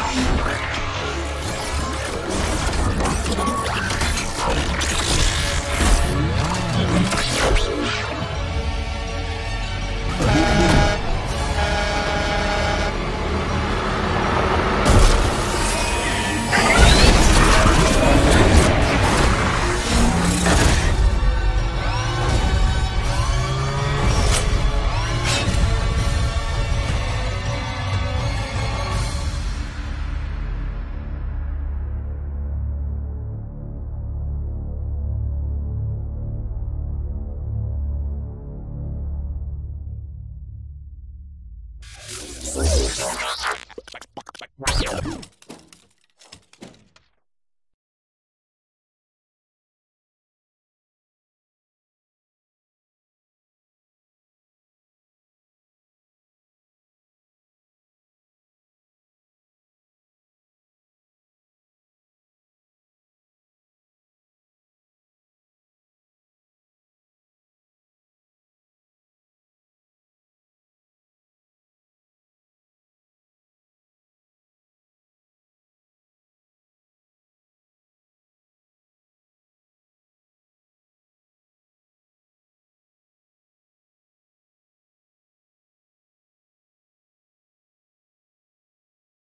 Yeah.